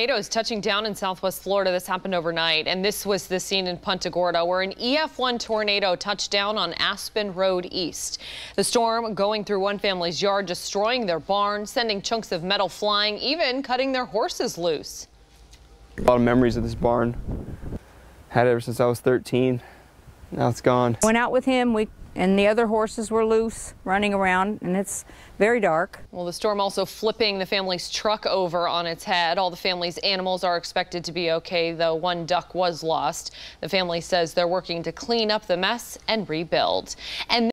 Tornadoes touching down in southwest Florida. This happened overnight, and this was the scene in Punta Gorda where an EF1 tornado touched down on Aspen Road East. The storm going through one family's yard, destroying their barn, sending chunks of metal flying, even cutting their horses loose. A lot of memories of this barn. Had it ever since I was 13. Now it's gone. Went out with him. We and the other horses were loose running around and it's very dark. Well, the storm also flipping the family's truck over on its head. All the family's animals are expected to be okay, though one duck was lost. The family says they're working to clean up the mess and rebuild. And